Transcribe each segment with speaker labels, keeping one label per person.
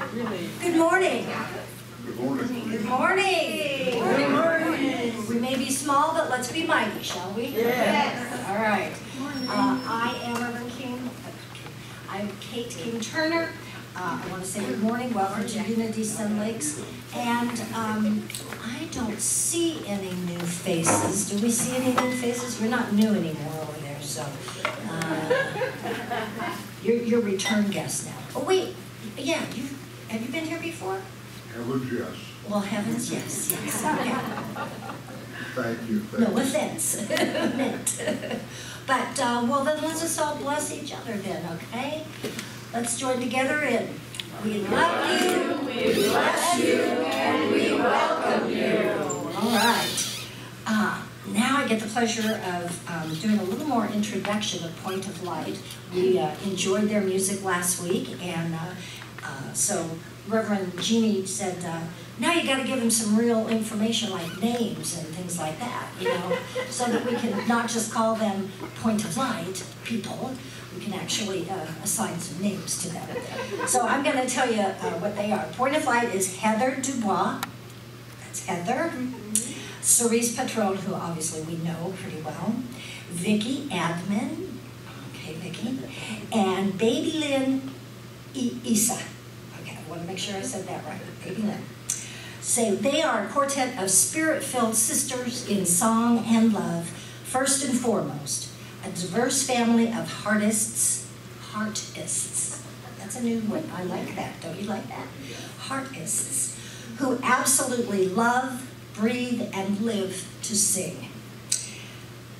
Speaker 1: Good morning.
Speaker 2: Good morning.
Speaker 1: Good morning. Good morning. We may be small, but let's be mighty, shall we?
Speaker 3: Yes.
Speaker 1: All right. Uh, I am Reverend King. I'm Kate King Turner. Uh, I want to say good morning, welcome to Unity Sun Lakes. And um, I don't see any new faces. Do we see any new faces? We're not new anymore over there, so. Uh, you're, you're return guests now. Oh, wait, yeah, you, have you been here before?
Speaker 2: Heavens, yes.
Speaker 1: Well, heavens, yes, yes. Okay.
Speaker 2: Thank you.
Speaker 1: No
Speaker 2: Thank you.
Speaker 1: offense meant. But, uh, well, then let's just all bless each other then, okay? Let's join together in, we love you, we bless you, and we welcome you. All right. Uh, now I get the pleasure of um, doing a little more introduction of Point of Light. We uh, enjoyed their music last week, and uh, uh, so Reverend Jeannie said, uh, now you got to give them some real information like names and things like that, you know, so that we can not just call them Point of Light people, we can actually uh, assign some names to them. So I'm going to tell you uh, what they are. Point of Light is Heather Dubois. That's Heather. Cerise Patron, who obviously we know pretty well. Vicky Admin. Okay, Vicky. And Baby Lynn Isa. Want to make sure I said that right. Lynn. So they are a quartet of spirit-filled sisters in song and love, first and foremost. A diverse family of heartists, heartists. That's a new one. I like that. Don't you like that? Heartists, who absolutely love, breathe, and live to sing.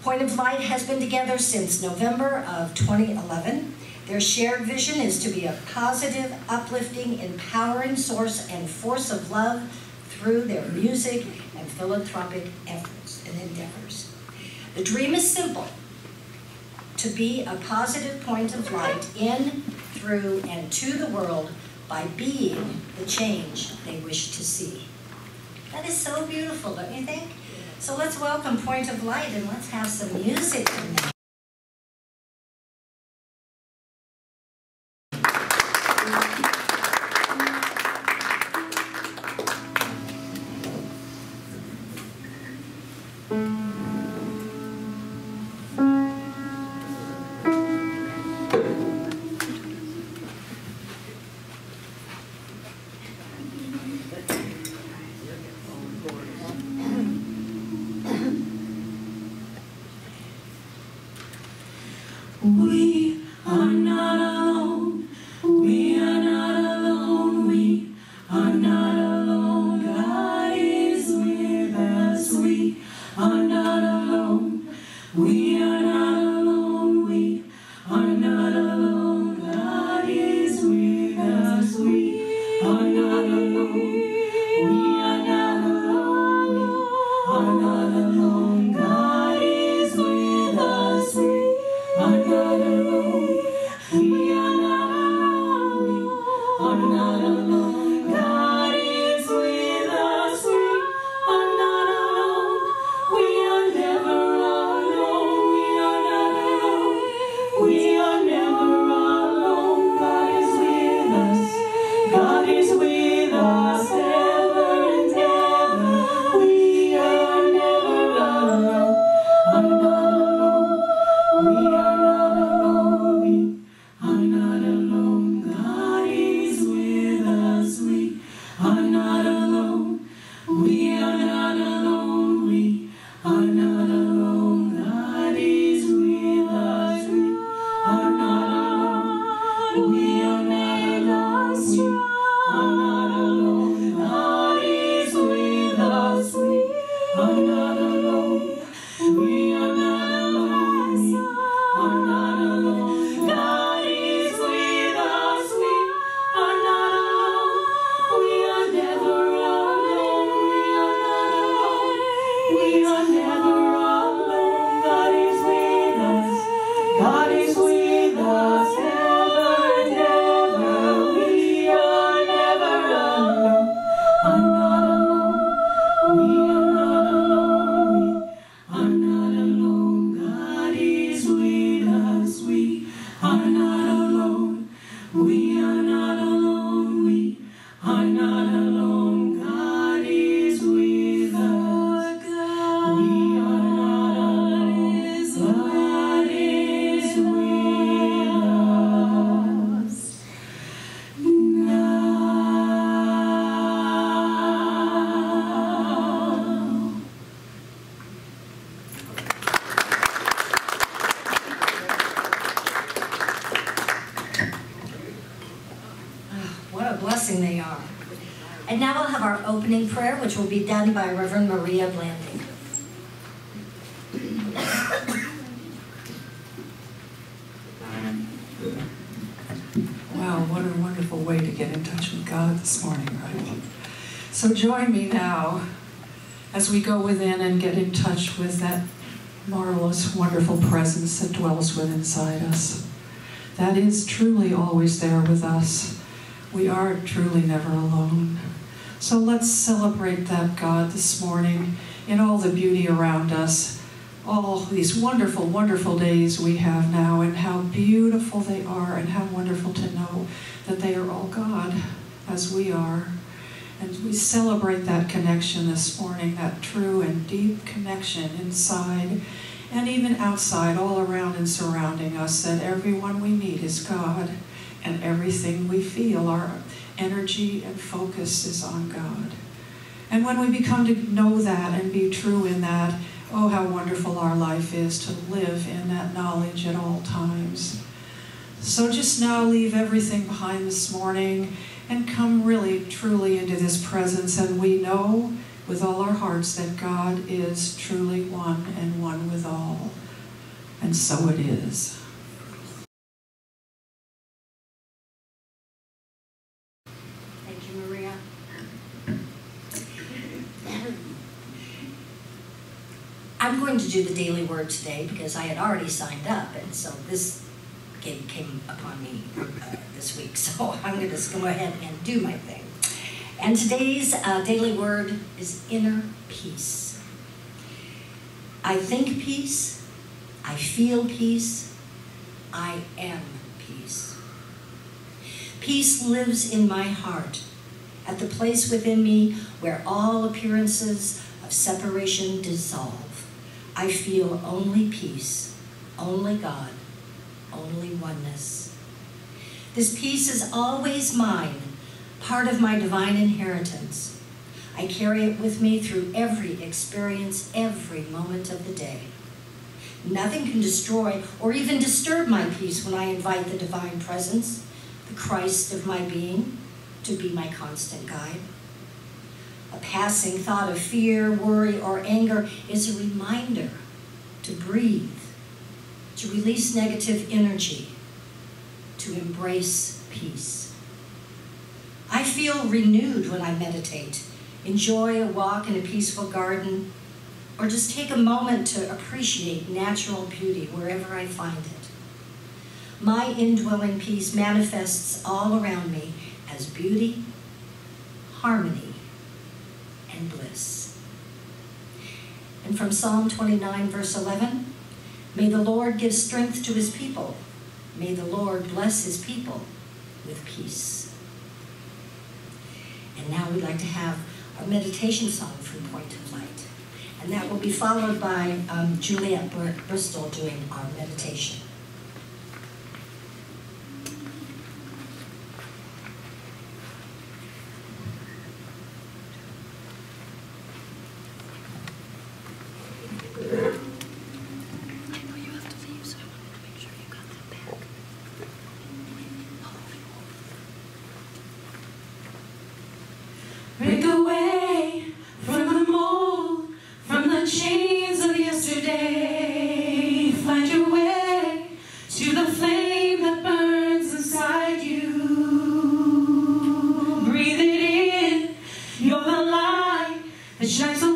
Speaker 1: Point of Light has been together since November of 2011. Their shared vision is to be a positive, uplifting, empowering source and force of love through their music and philanthropic efforts and endeavors. The dream is simple to be a positive point of light in, through, and to the world by being the change they wish to see. That is so beautiful, don't you think? So let's welcome Point of Light and let's have some music by Reverend Maria Blanding.
Speaker 3: Wow, what a wonderful way to get in touch with God this morning, right? So join me now as we go within and get in touch with that marvelous, wonderful presence that dwells within inside us. That is truly always there with us. We are truly never alone. So let's celebrate that God this morning in all the beauty around us, all these wonderful, wonderful days we have now, and how beautiful they are, and how wonderful to know that they are all God as we are. And we celebrate that connection this morning, that true and deep connection inside and even outside, all around and surrounding us, that everyone we meet is God, and everything we feel, our energy and focus is on God. And when we become to know that and be true in that, oh, how wonderful our life is to live in that knowledge at all times. So just now leave everything behind this morning and come really truly into this presence. And we know with all our hearts that God is truly one and one with all. And so it is.
Speaker 1: Thank you, Maria. I'm going to do the daily word today because I had already signed up, and so this came, came upon me uh, this week. So I'm going to go ahead and do my thing. And today's uh, daily word is inner peace. I think peace, I feel peace, I am peace. Peace lives in my heart, at the place within me where all appearances of separation dissolve. I feel only peace, only God, only oneness. This peace is always mine, part of my divine inheritance. I carry it with me through every experience, every moment of the day. Nothing can destroy or even disturb my peace when I invite the divine presence, the Christ of my being, to be my constant guide. A passing thought of fear, worry, or anger is a reminder to breathe, to release negative energy, to embrace peace. I feel renewed when I meditate, enjoy a walk in a peaceful garden, or just take a moment to appreciate natural beauty wherever I find it. My indwelling peace manifests all around me as beauty, harmony, and bliss. And from Psalm 29, verse 11 May the Lord give strength to his people. May the Lord bless his people with peace. And now we'd like to have our meditation song from Point of Light. And that will be followed by um, Juliet Bristol doing our meditation.
Speaker 4: Light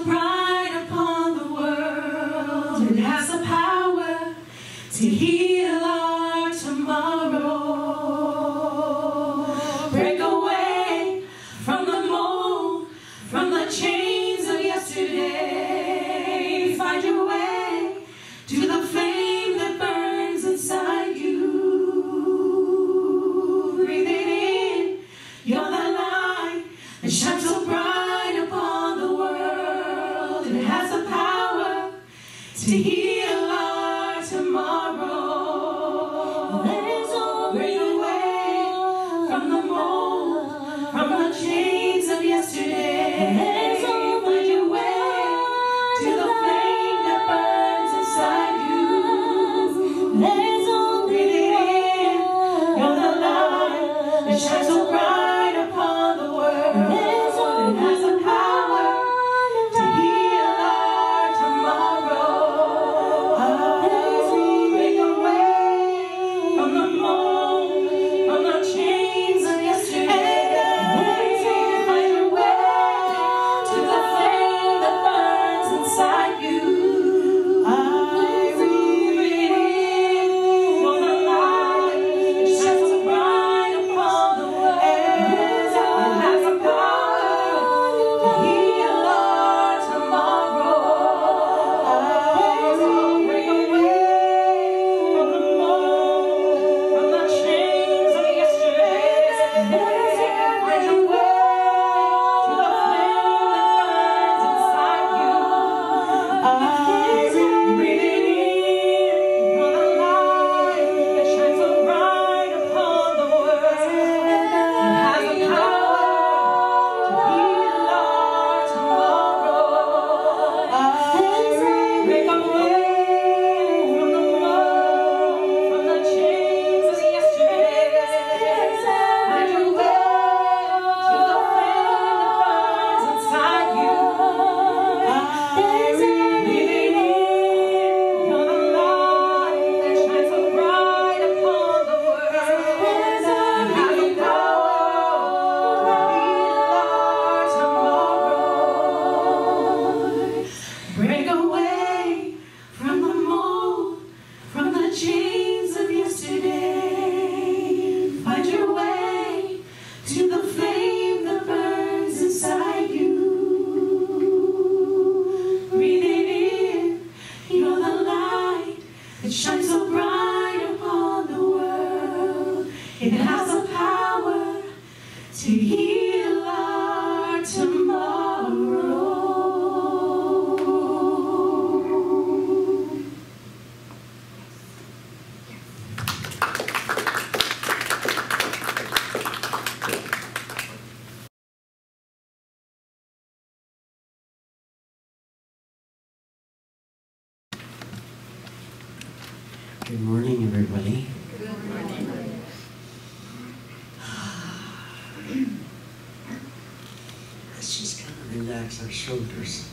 Speaker 5: shoulders.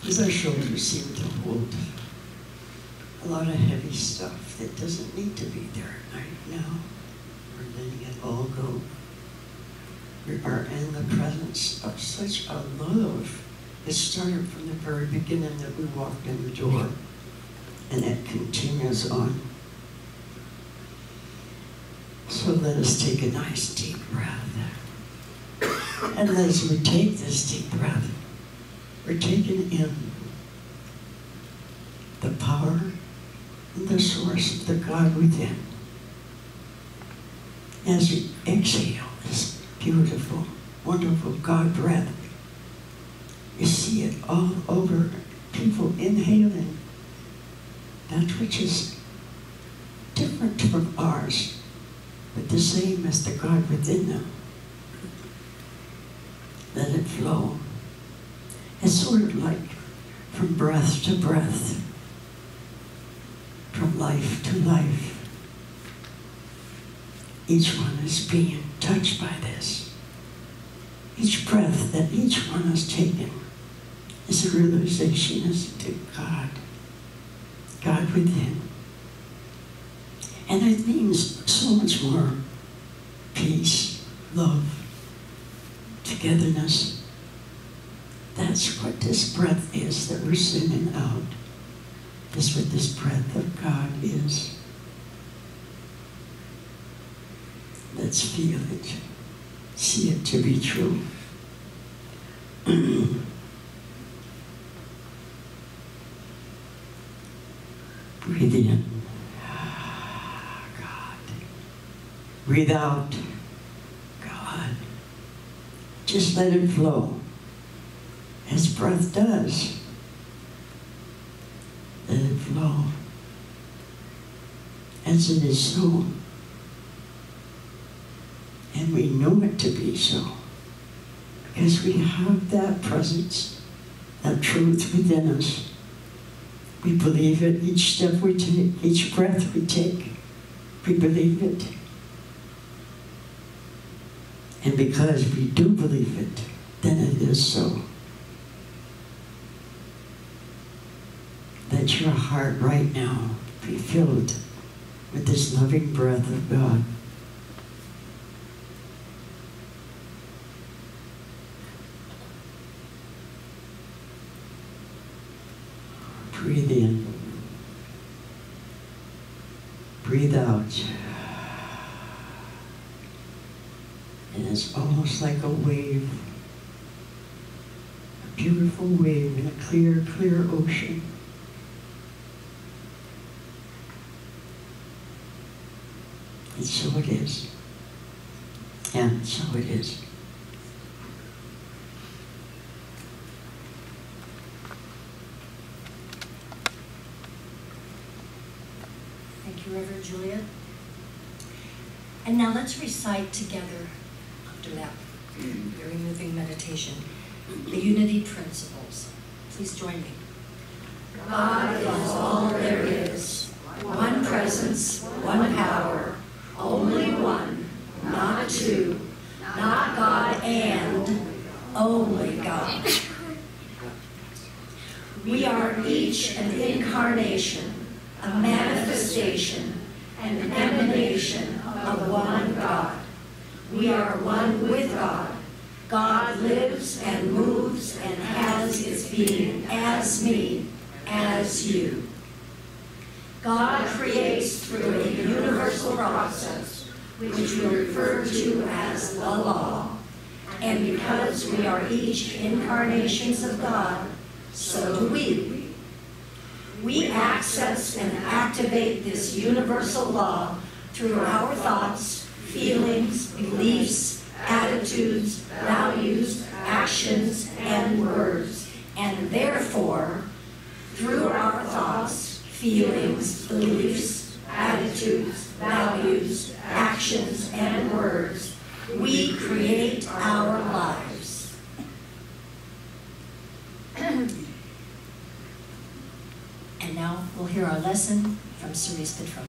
Speaker 5: Because our shoulders seem to hold a lot of heavy stuff that doesn't need to be there right now. We're letting it all go. We are in the presence of such a love. It started from the very beginning that we walked in the door and it continues on. So let us take a nice deep breath. And as we take this deep breath, we're taking in the power and the source of the God within. As we exhale this beautiful, wonderful God breath, you see it all over people inhaling that which is different from ours, but the same as the God within them. Let it flow. It's sort of like from breath to breath, from life to life. Each one is being touched by this. Each breath that each one has taken is a realization as to God. God within. And it means so much more peace, love, togetherness. That's what this breath is that we're sending out. That's what this breath of God is. Let's feel it, see it to be true. Breathe in. Ah, God. Breathe out. Just let it flow. As breath does. Let it flow. As it is so. And we know it to be so. Because we have that presence, that truth within us. We believe it each step we take, each breath we take. We believe it. And because we do believe it, then it is so. Let your heart right now be filled with this loving breath of God. Breathe in. Breathe out. And it's almost like a wave. A beautiful wave in a clear, clear ocean. And so it is. And so it is.
Speaker 1: Thank you, Reverend Julia. And now let's recite together after that very moving meditation the unity principles. Please join me. God is all there is, one presence, one power, only one, not two, not God and only God. We are each an incarnation, a manifestation, an emanation of one God. We are one with God. God lives and moves and has its being as me, as you. God creates through a universal process, which we refer to as the law. And because we are each incarnations of God, so do we. We access and activate this universal law through our thoughts, feelings, beliefs, attitudes, values, actions, and words. And therefore, through our thoughts, feelings, beliefs, attitudes, values, actions, and words, we create our lives. And now we'll hear our lesson from Cerise Patron.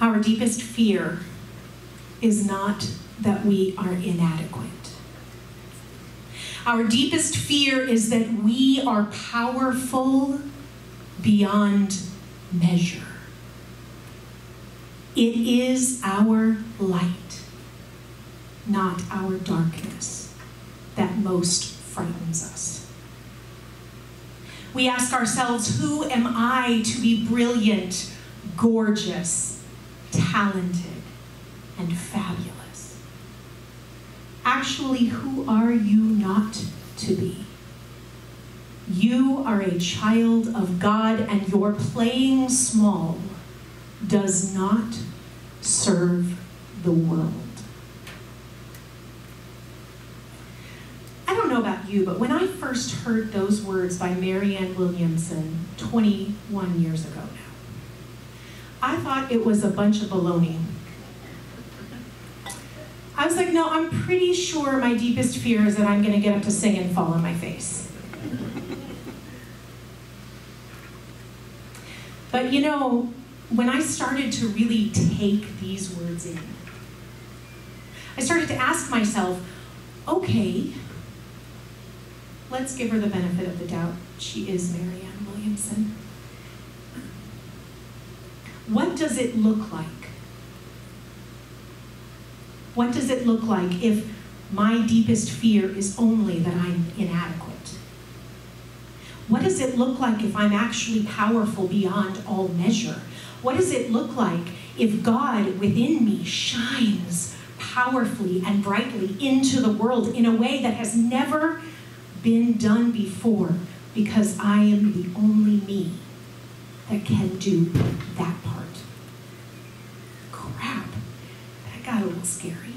Speaker 6: Our deepest fear is not that we are inadequate. Our deepest fear is that we are powerful beyond measure. It is our light, not our darkness, that most frightens us. We ask ourselves, who am I to be brilliant, gorgeous, talented, and fabulous? Actually, who are you not to be? You are a child of God, and your playing small does not serve the world. I don't know about you, but when I first heard those words by Marianne Williamson 21 years ago now, I thought it was a bunch of baloney. I was like, no, I'm pretty sure my deepest fear is that I'm going to get up to sing and fall on my face. But you know, when I started to really take these words in, I started to ask myself, okay, let's give her the benefit of the doubt. She is Marianne Williamson. What does it look like? What does it look like if my deepest fear is only that I'm inadequate? What does it look like if I'm actually powerful beyond all measure? What does it look like if God within me shines powerfully and brightly into the world in a way that has never been done before because I am the only me that can do that part? Crap, that got a little scary.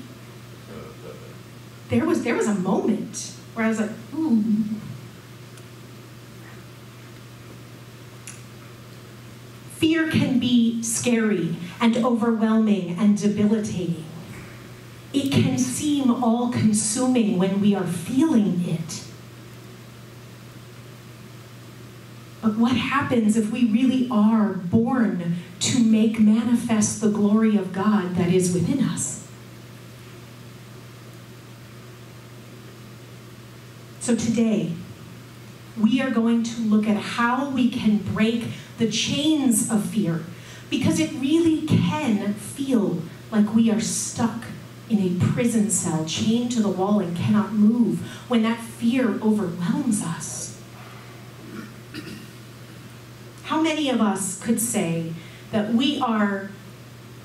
Speaker 6: There was there was a moment where I was like, ooh. Fear can be scary and overwhelming and debilitating. It can seem all consuming when we are feeling it. But what happens if we really are born to make manifest the glory of God that is within us? So today, we are going to look at how we can break the chains of fear because it really can feel like we are stuck in a prison cell, chained to the wall and cannot move when that fear overwhelms us. How many of us could say that we are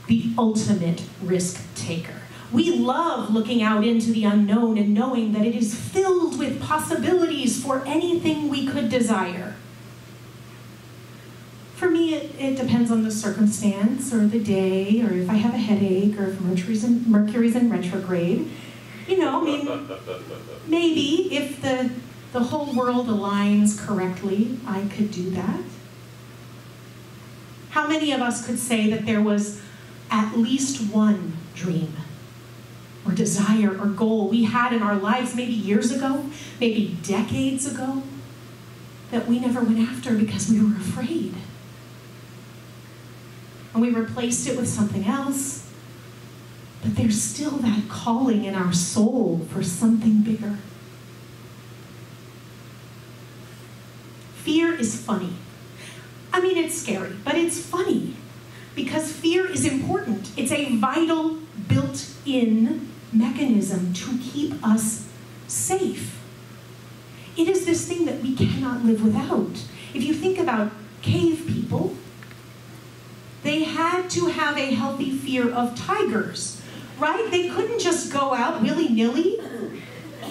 Speaker 6: the ultimate risk taker? We love looking out into the unknown and knowing that it is filled with possibilities for anything we could desire. For me, it, it depends on the circumstance or the day or if I have a headache or if Mercury's in, Mercury's in retrograde. You know, I mean, maybe if the, the whole world aligns correctly, I could do that. How many of us could say that there was at least one dream or desire or goal we had in our lives maybe years ago, maybe decades ago, that we never went after because we were afraid? And we replaced it with something else. But there's still that calling in our soul for something bigger. Fear is funny. I mean, it's scary, but it's funny because fear is important. It's a vital, built in mechanism to keep us safe. It is this thing that we cannot live without. If you think about cave people, they had to have a healthy fear of tigers, right? They couldn't just go out willy nilly.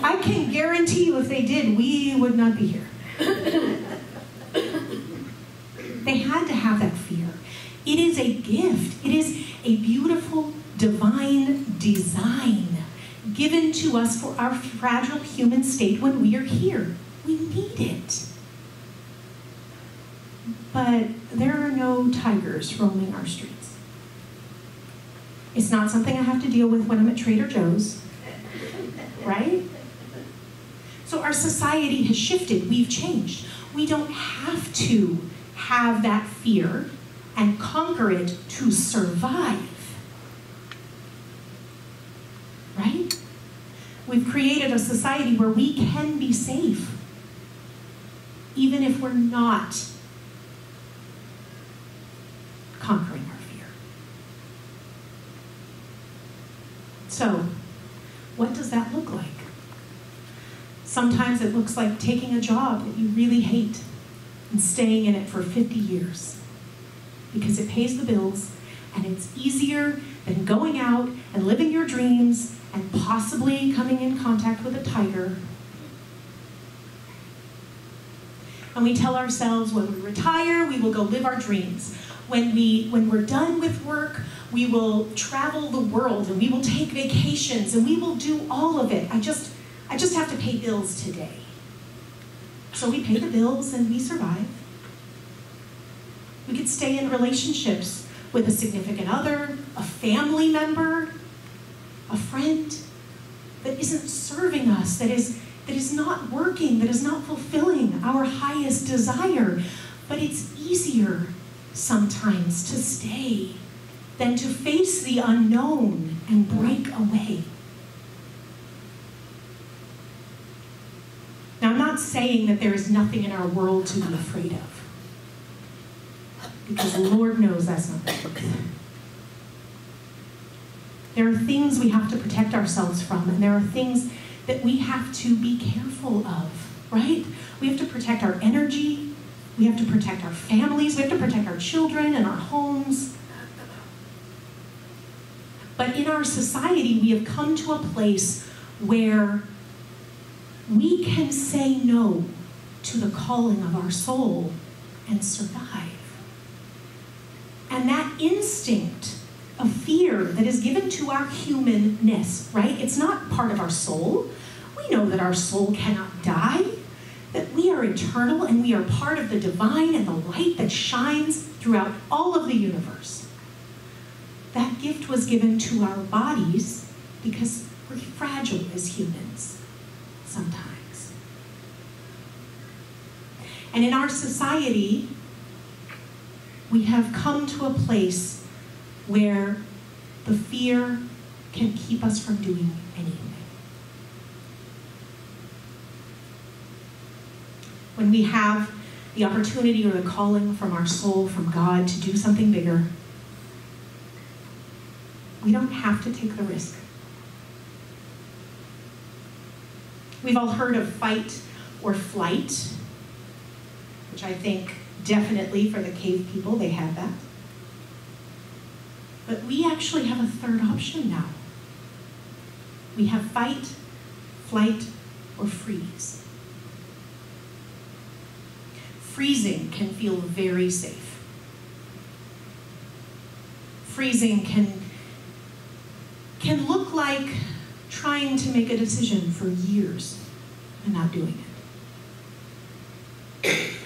Speaker 6: I can guarantee you if they did, we would not be here. they had to have that fear. It is a gift, it is a beautiful divine design given to us for our fragile human state when we are here. We need it. But there are no tigers roaming our streets. It's not something I have to deal with when I'm at Trader Joe's, right? So our society has shifted, we've changed. We don't have to have that fear and conquer it to survive. Right? We've created a society where we can be safe, even if we're not conquering our fear. So, what does that look like? Sometimes it looks like taking a job that you really hate and staying in it for 50 years because it pays the bills and it's easier than going out and living your dreams and possibly coming in contact with a tiger. And we tell ourselves when we retire, we will go live our dreams. When, we, when we're done with work, we will travel the world and we will take vacations and we will do all of it. I just, I just have to pay bills today. So we pay the bills and we survive. We could stay in relationships with a significant other, a family member, a friend that isn't serving us, that is, that is not working, that is not fulfilling our highest desire. But it's easier sometimes to stay than to face the unknown and break away. Now, I'm not saying that there is nothing in our world to be afraid of. Because the Lord knows that's not the truth. There are things we have to protect ourselves from, and there are things that we have to be careful of, right? We have to protect our energy, We have to protect our families. We have to protect our children and our homes. But in our society, we have come to a place where we can say no to the calling of our soul and survive. And that instinct of fear that is given to our humanness, right? It's not part of our soul. We know that our soul cannot die, that we are eternal and we are part of the divine and the light that shines throughout all of the universe. That gift was given to our bodies because we're fragile as humans sometimes. And in our society, we have come to a place where the fear can keep us from doing anything. When we have the opportunity or the calling from our soul, from God, to do something bigger, we don't have to take the risk. We've all heard of fight or flight, which I think definitely for the cave people, they had that. But we actually have a third option now. We have fight, flight, or freeze. Freezing can feel very safe. Freezing can, can look like trying to make a decision for years and not doing it.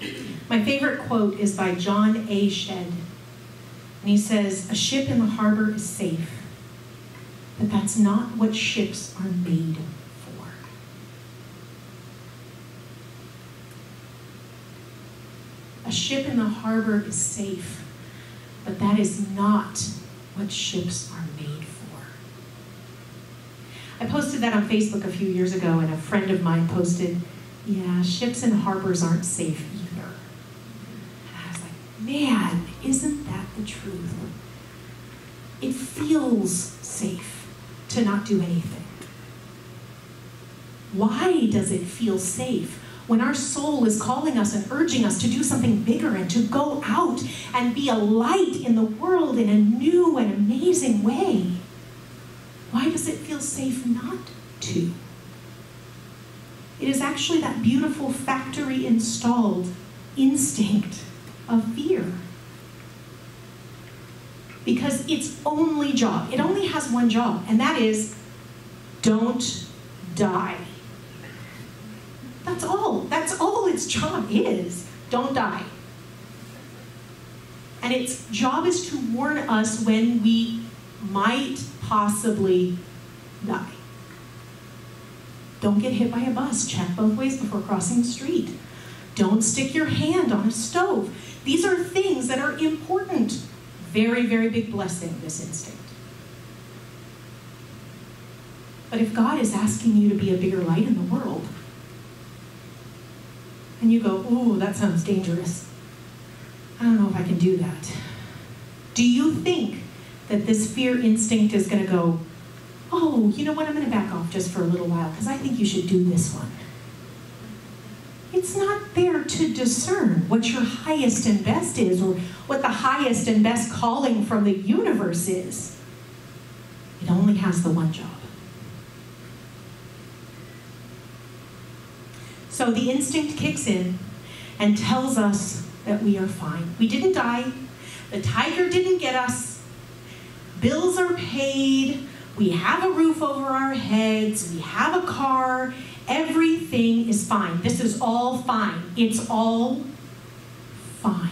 Speaker 6: My favorite quote is by John A. Shedd. And he says, A ship in the harbor is safe, but that's not what ships are made for. A ship in the harbor is safe, but that is not what ships are made for. I posted that on Facebook a few years ago, and a friend of mine posted, Yeah, ships in harbors aren't safe either. And I was like, Man, isn't truth? It feels safe to not do anything. Why does it feel safe when our soul is calling us and urging us to do something bigger and to go out and be a light in the world in a new and amazing way? Why does it feel safe not to? It is actually that beautiful factory installed instinct of fear. Because its only job, it only has one job, and that is don't die. That's all. That's all its job is. Don't die. And its job is to warn us when we might possibly die. Don't get hit by a bus. Check both ways before crossing the street. Don't stick your hand on a stove. These are things that are important. Very, very big blessing, this instinct. But if God is asking you to be a bigger light in the world, and you go, ooh, that sounds dangerous. I don't know if I can do that. Do you think that this fear instinct is going to go, oh, you know what, I'm going to back off just for a little while because I think you should do this one? It's not there to discern what your highest and best is or what the highest and best calling from the universe is. It only has the one job. So the instinct kicks in and tells us that we are fine. We didn't die. The tiger didn't get us. Bills are paid. We have a roof over our heads. We have a car. Everything is fine. This is all fine. It's all fine.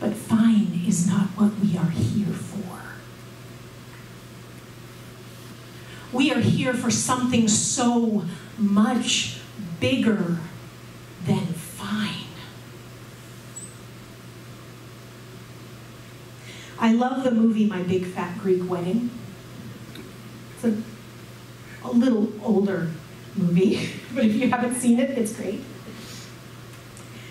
Speaker 6: But fine is not what we are here for. We are here for something so much bigger than fine. I love the movie My Big Fat Greek Wedding. It's a, a little older movie, but if you haven't seen it, it's great.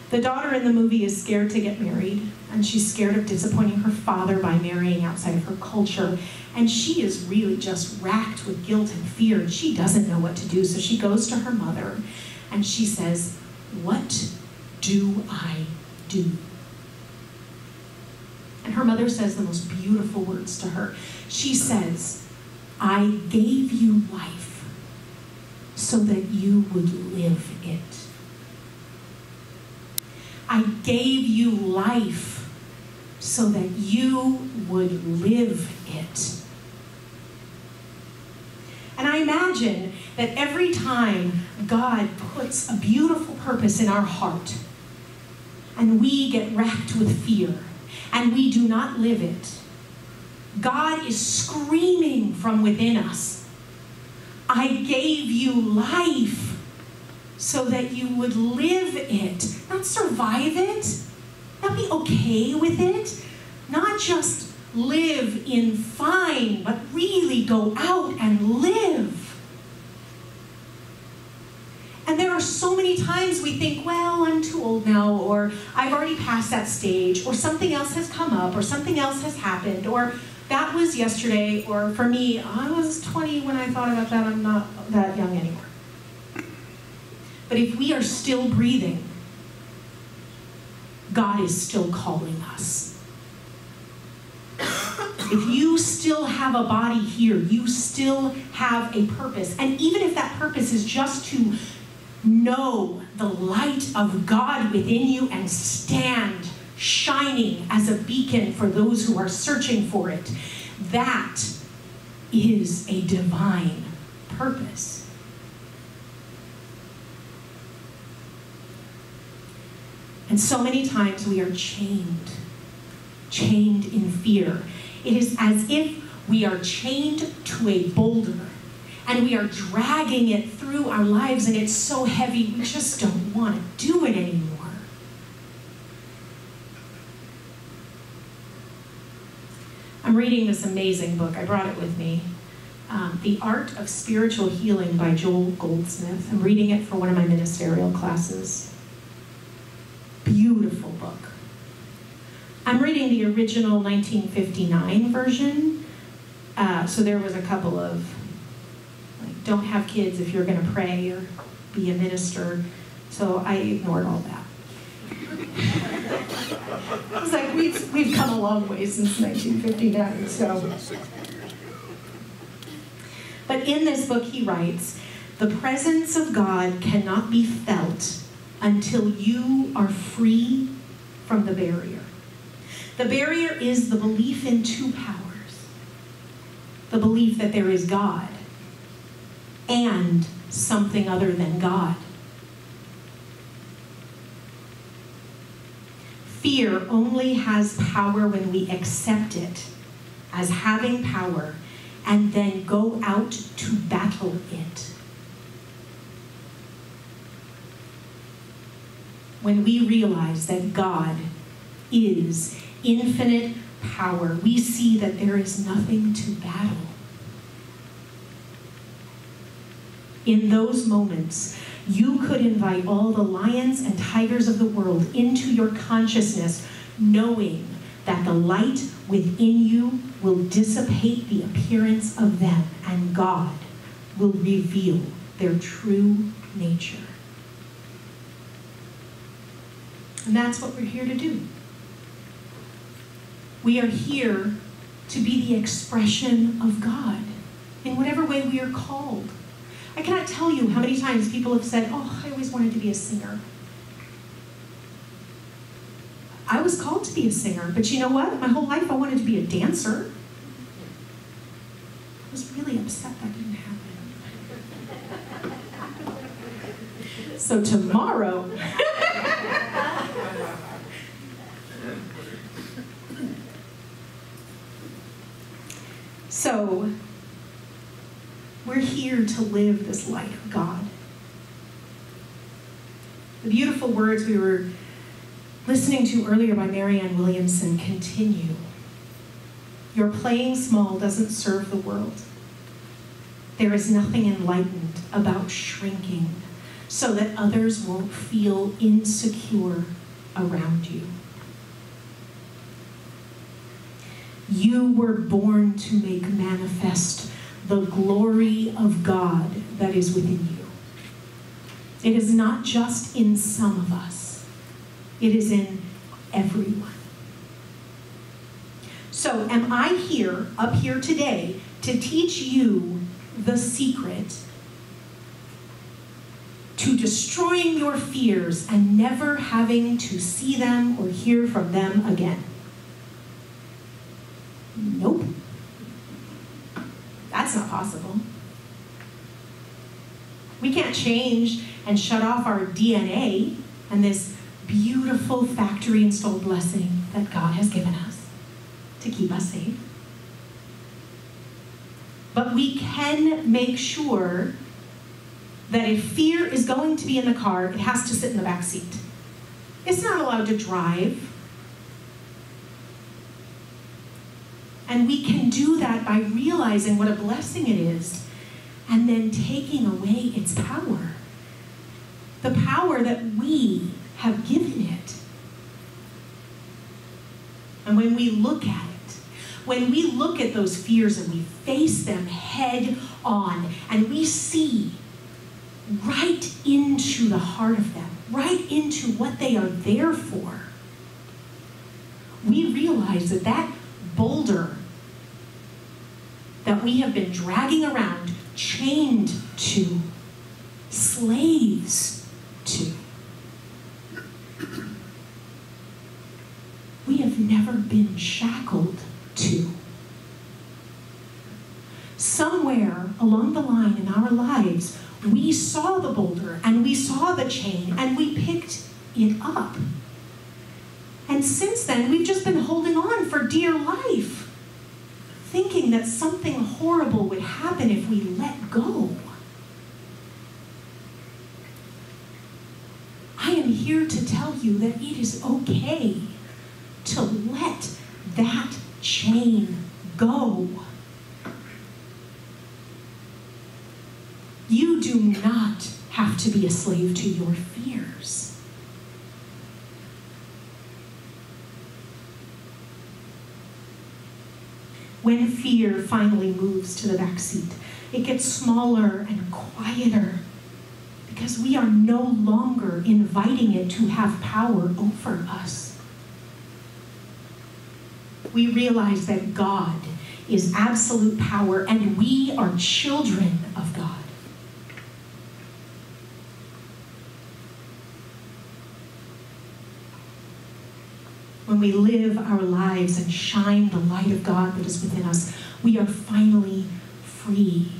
Speaker 6: The daughter in the movie is scared to get married, and she's scared of disappointing her father by marrying outside of her culture. And she is really just racked with guilt and fear, and she doesn't know what to do. So she goes to her mother and she says, What do I do? And her mother says the most beautiful words to her. She says, I gave you life so that you would live it. I gave you life so that you would live it. And I imagine that every time God puts a beautiful purpose in our heart and we get racked with fear and we do not live it, God is screaming from within us I gave you life so that you would live it, not survive it, not be okay with it, not just live in fine, but really go out and live. And there are so many times we think, well, I'm too old now, or I've already passed that stage, or something else has come up, or something else has happened, or that was yesterday, or for me, I was 20 when I thought about that, I'm not that young anymore. But if we are still breathing, God is still calling us. If you still have a body here, you still have a purpose. And even if that purpose is just to know the light of God within you and stand shining as a beacon for those who are searching for it, that is a divine purpose. And so many times we are chained, chained in fear. It is as if we are chained to a boulder and we are dragging it through our lives and it's so heavy we just don't want to do it anymore. I'm reading this amazing book. I brought it with me. Um, the Art of Spiritual Healing by Joel Goldsmith. I'm reading it for one of my ministerial classes. Beautiful book. I'm reading the original 1959 version. Uh, so there was a couple of, like, don't have kids if you're going to pray or be a minister. So I ignored all that. I was like, we've, we've come a long way since 1959, so. But in this book, he writes, the presence of God cannot be felt until you are free from the barrier. The barrier is the belief in two powers the belief that there is God and something other than God. Fear only has power when we accept it as having power and then go out to battle it. When we realize that God is infinite power, we see that there is nothing to battle. In those moments, you could invite all the lions and tigers of the world into your consciousness, knowing that the light within you will dissipate the appearance of them, and God will reveal their true nature. And that's what we're here to do. We are here to be the expression of God in whatever way we are called. I cannot tell you how many times people have said, Oh, I always wanted to be a singer. I was called to be a singer, but you know what? My whole life I wanted to be a dancer. I was really upset that didn't happen. So tomorrow, so we're here to live this light of God. The beautiful words we were listening to earlier by Marianne Williamson continue. Your playing small doesn't serve the world. There is nothing enlightened about shrinking so that others won't feel insecure around you. You were born to make manifest the glory of God that is within you. It is not just in some of us, it is in everyone. So, am I here, up here today, to teach you the secret to destroying your fears and never having to see them or hear from them again? Nope. That's not possible. We can't change and shut off our DNA and this beautiful factory installed blessing that God has given us to keep us safe. But we can make sure that if fear is going to be in the car, it has to sit in the back seat. It's not allowed to drive. And we can do that by realizing what a blessing it is and then taking away its power. The power that we have given it. And when we look at it, when we look at those fears and we face them head on and we see right into the heart of them, right into what they are there for, we realize that that boulder that we have been dragging around, chained to, slaves to, we have never been shackled to. Somewhere along the line in our lives, we saw the boulder and we saw the chain and we picked it up. And since then, we've just been holding on for dear life, thinking that something horrible would happen if we let go. I am here to tell you that it is okay to let that chain go. You do not have to be a slave to your fears. When fear finally moves to the back seat, it gets smaller and quieter because we are no longer inviting it to have power over us. We realize that God is absolute power and we are children of God. When we live our lives and shine the light of God that is within us, we are finally free.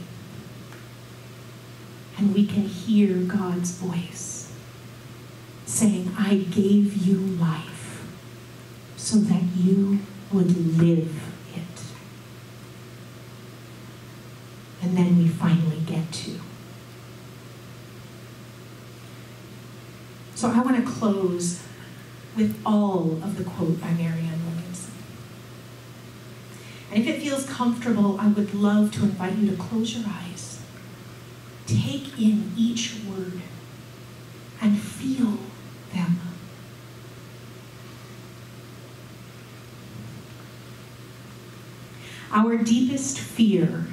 Speaker 6: And we can hear God's voice saying, I gave you life so that you would live it. And then we finally get to. So I want to close with all of the quote by Marianne Williamson. And if it feels comfortable, I would love to invite you to close your eyes. Take in each word and feel them. Our deepest fear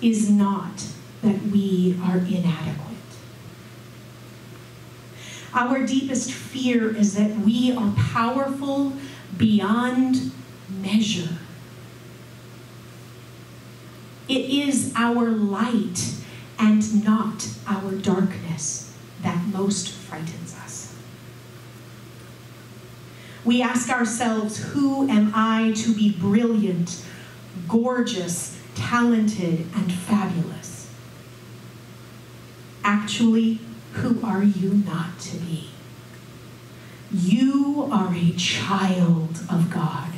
Speaker 6: is not that we are inadequate. Our deepest fear is that we are powerful beyond measure. It is our light and not our darkness that most frightens us. We ask ourselves, who am I to be brilliant, gorgeous, talented, and fabulous? Actually, who are you not to be? You are a child of God.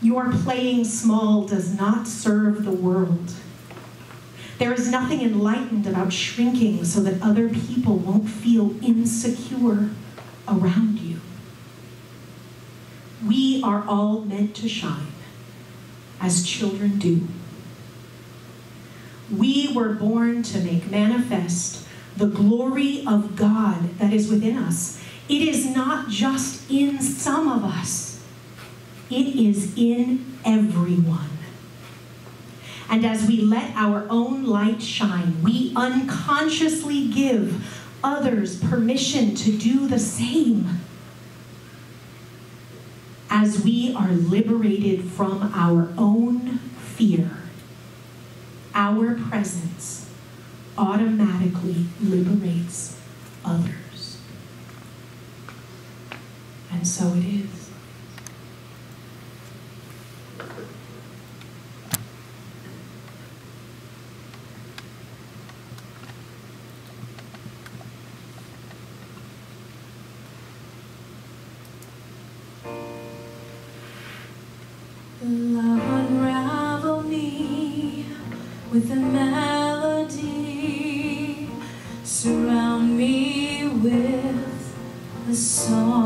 Speaker 6: Your playing small does not serve the world. There is nothing enlightened about shrinking so that other people won't feel insecure around you. We are all meant to shine, as children do. We were born to make manifest the glory of God that is within us. It is not just in some of us, it is in everyone. And as we let our own light shine, we unconsciously give others permission to do the same. As we are liberated from our own fear, our presence automatically liberates others. And so it is.
Speaker 4: with the
Speaker 1: song.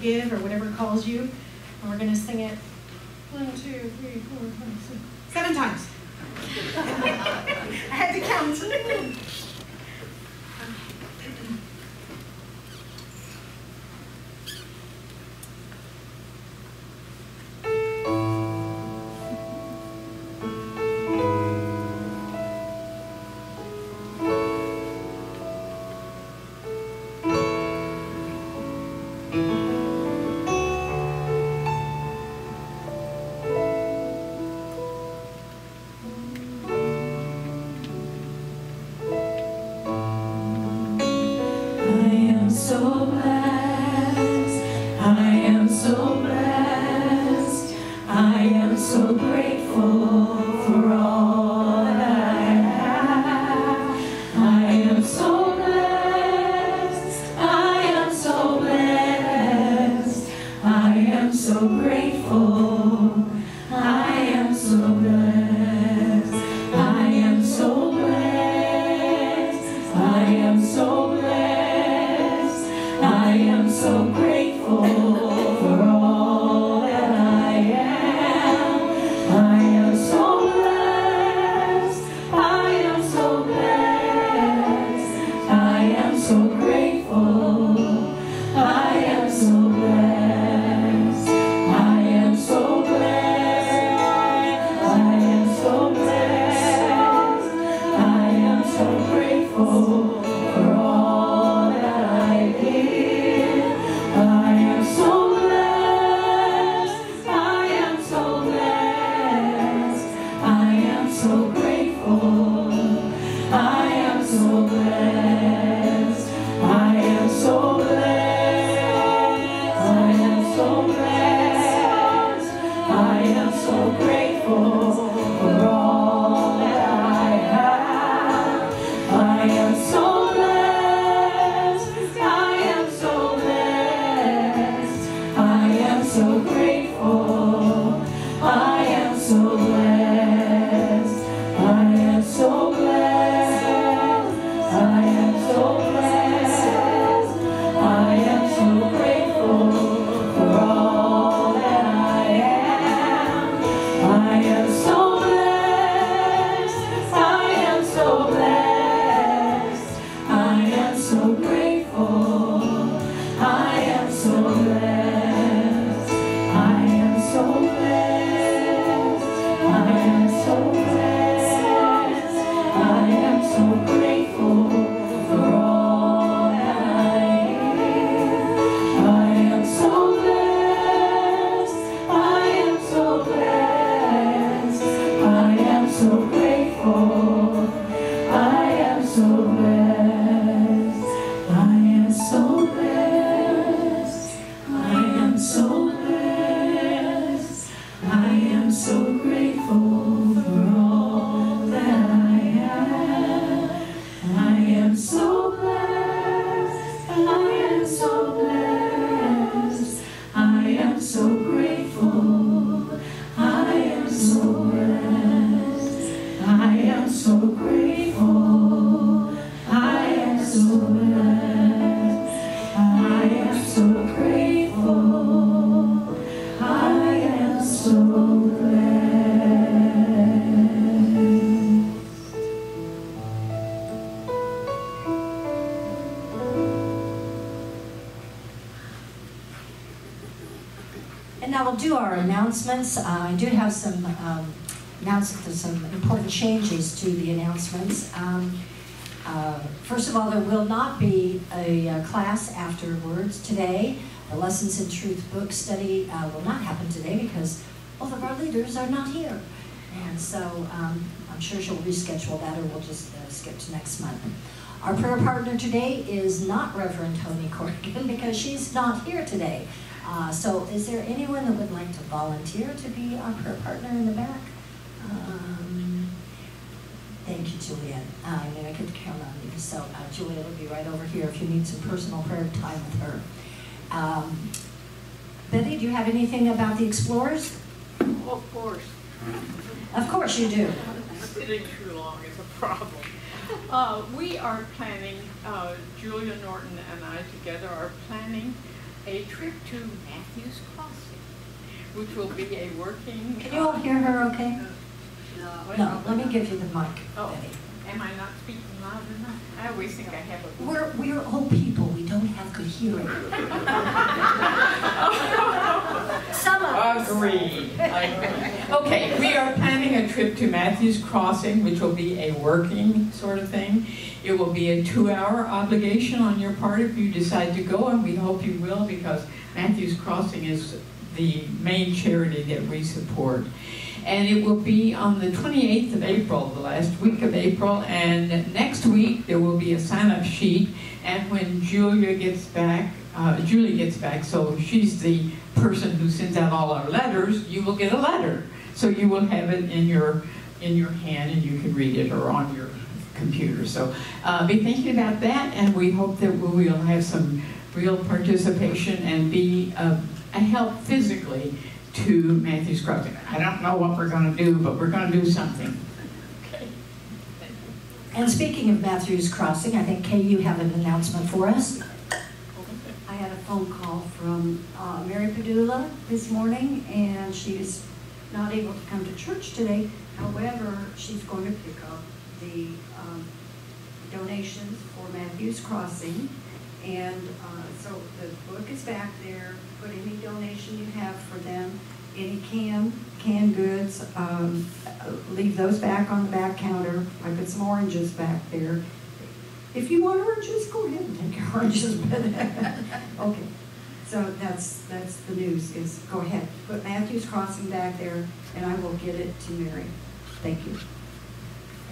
Speaker 4: give, or whatever calls you. And we're going to sing it one, two, three, four, five, six, seven times. I had to count.
Speaker 1: Our announcements. Uh, I do have some um, announcements, some important changes to the announcements. Um, uh, First of all, there will not be a uh, class afterwards today. The Lessons in Truth book study uh, will not happen today because both of our leaders are not here. And so um, I'm sure she'll reschedule that or we'll just uh, skip to next month. Our prayer partner today is not Reverend Tony Corrigan because she's not here today. Uh, So is there anyone that would like to volunteer to be our prayer partner in the back? Um, Thank you, Juliet. I knew I could count on you. So uh, Juliet will be right over here if you need some personal prayer time with her. Um, Betty, do you have anything about the Explorers?
Speaker 7: Of course,
Speaker 1: Of course you do.
Speaker 7: sitting too long is a problem. Uh, we are planning, uh, Julia Norton and I together are planning a trip to Matthews Crossing, which will be a working.
Speaker 1: Can you all hear her okay?
Speaker 7: Uh, no.
Speaker 1: No, let me give you the mic,
Speaker 7: Oh,
Speaker 1: Betty.
Speaker 7: am I not speaking loud enough? I always think I have a.
Speaker 1: We're, we're old people, we don't have good hearing. Some of us.
Speaker 7: Agreed. Agreed. Okay, we are planning a trip to Matthews Crossing, which will be a working sort of thing. It will be a two-hour obligation on your part if you decide to go, and we hope you will because Matthews Crossing is the main charity that we support. And it will be on the 28th of April, the last week of April, and next week there will be a sign-up sheet. And when Julia gets back, uh, Julie gets back, so she's the person who sends out all our letters, you will get a letter. So you will have it in your, in your hand and you can read it or on your computer. So uh, be thinking about that and we hope that we will have some real participation and be uh, a help physically to Matthews Crossing. I don't know what we're going to do, but we're going to do something. Okay.
Speaker 1: And speaking of Matthews Crossing, I think Kay, you have an announcement for us.
Speaker 8: I had a phone call from uh, Mary Padula this morning, and she is not able to come to church today. However, she's going to pick up the um, donations for Matthews Crossing. And uh, so the book is back there. Put any donation you have for them, any can, canned goods, um, leave those back on the back counter. I put some oranges back there. If you want oranges, go ahead and take oranges, okay. So that's, that's the news, is go ahead, put Matthews Crossing back there, and I will get it to Mary. Thank you.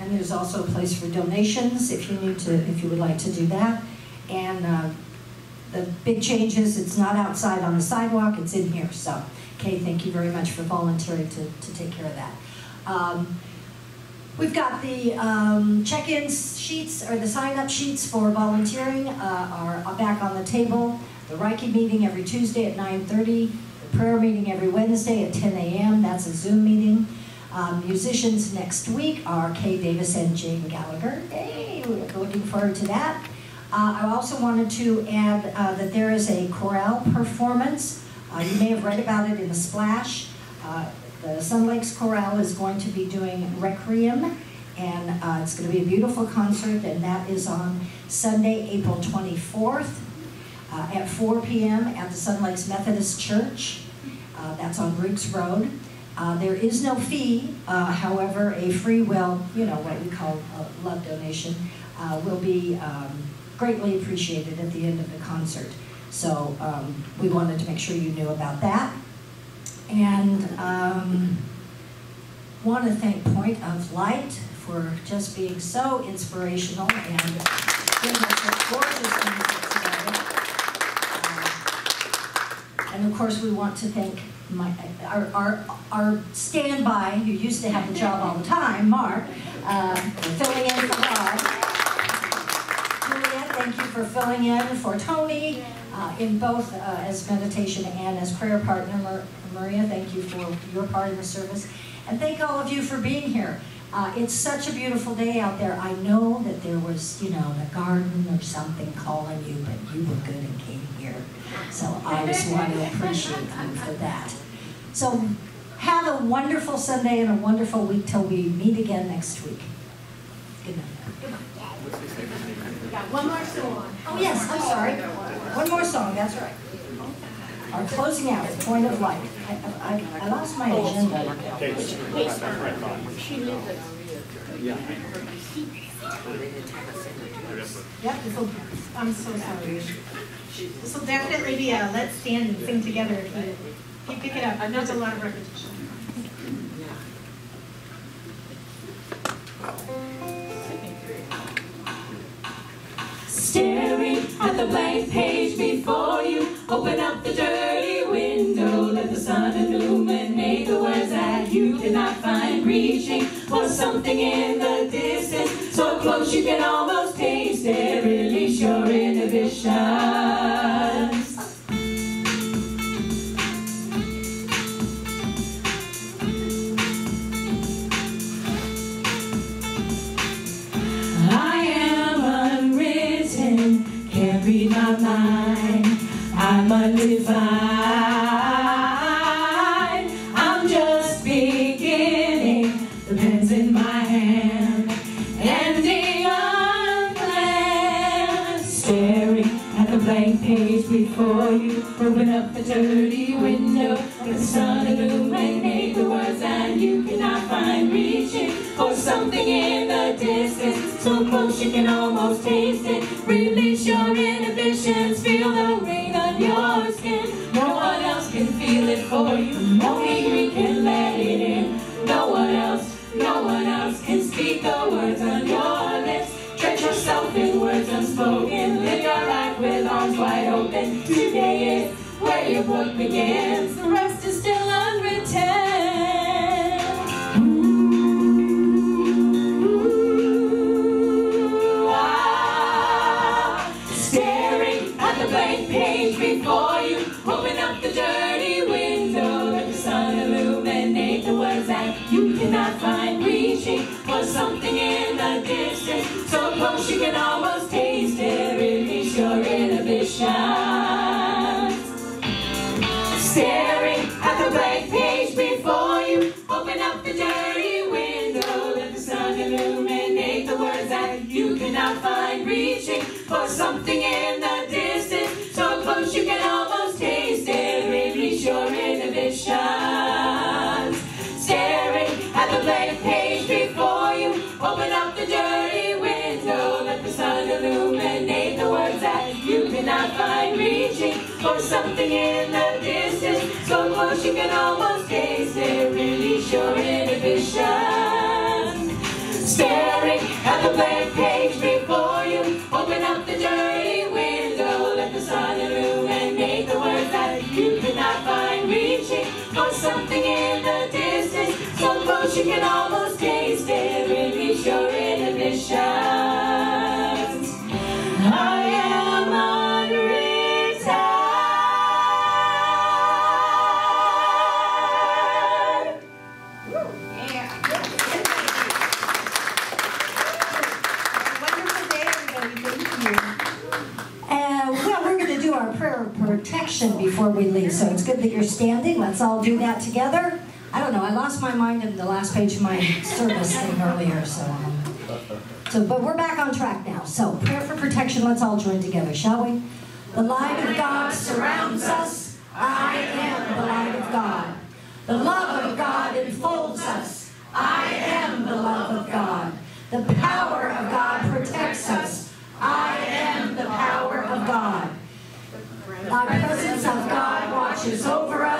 Speaker 1: And there's also a place for donations if you need to, if you would like to do that. And uh, the big change is it's not outside on the sidewalk, it's in here. So, Kay, thank you very much for volunteering to, to take care of that. Um, We've got the um, check-in sheets, or the sign-up sheets for volunteering uh, are back on the table. The Reiki meeting every Tuesday at 9:30, the prayer meeting every Wednesday at 10 a.m., that's a Zoom meeting. Um, Musicians next week are Kay Davis and Jane Gallagher. Hey, we're looking forward to that. Uh, I also wanted to add uh, that there is a chorale performance. Uh, You may have read about it in the Splash. Uh, the Sun Lakes Chorale is going to be doing Requiem, and uh, it's going to be a beautiful concert, and that is on Sunday, April 24th uh, at 4 p.m. at the Sun Lakes Methodist Church. That's on Riggs Road. Uh, there is no fee, uh, however, a free will, you know, what we call a love donation, uh, will be um, greatly appreciated at the end of the concert. So um, we wanted to make sure you knew about that. And um, want to thank Point of Light for just being so inspirational and giving us a gorgeous music together. Um, And of course, we want to thank my, our, our, our standby, who used to have the job all the time, Mark, uh, filling in for Bob. Juliet, thank you for filling in for Tony uh, in both uh, as meditation and as prayer partner. Mar- Maria, thank you for your part in the service. And thank all of you for being here. Uh, it's such a beautiful day out there. I know that there was, you know, the garden or something calling you, but you were good and came here. So I just want to appreciate you for that. So have a wonderful Sunday and a wonderful week till we meet again next week. Good night. Good night.
Speaker 6: We got one more song.
Speaker 1: Oh, yes, I'm sorry. One more song, that's right. Our closing out, Point of Light. I, I, I lost my agenda.
Speaker 6: Yep, this will, I'm so sorry. This will definitely be a let's stand and sing together if you, if you pick it up. There's a lot of repetition.
Speaker 4: Staring at the blank page before you. Open up the dirty window. Let the sun illuminate the words that you cannot find. Reaching for something in the distance. So close you can almost taste it. Release your inhibitions. I'm undefined. I'm just beginning. The pen's in my hand, And ending unplanned. Staring at the blank page before you. Open up the dirty window. Let the sun illuminate the words that you cannot find. Reaching for something in the distance. So close you can almost taste it. Release your inhibitions. Feel the rain on your skin. No one else can feel it for you. Only you can let it in. No one else, no one else can speak the words on your lips. Drench yourself in words unspoken. Live your life with arms wide open. Today is where your book begins. The rest you can almost taste it. Release your inhibitions. Staring at the blank page before you. Open up the dirty window. Let the sun illuminate the words that you cannot find. Reaching for something in the distance. So close you can almost taste For something in the distance. So close you can almost taste it. Release your inhibitions.
Speaker 1: Leave. So it's good that you're standing. Let's all do that together. I don't know. I lost my mind in the last page of my service thing earlier. So, um, so but we're back on track now. So prayer for protection. Let's all join together, shall we? The light of God surrounds us. I am the light of God. The love of God enfolds us. I am the love of God. watches over us.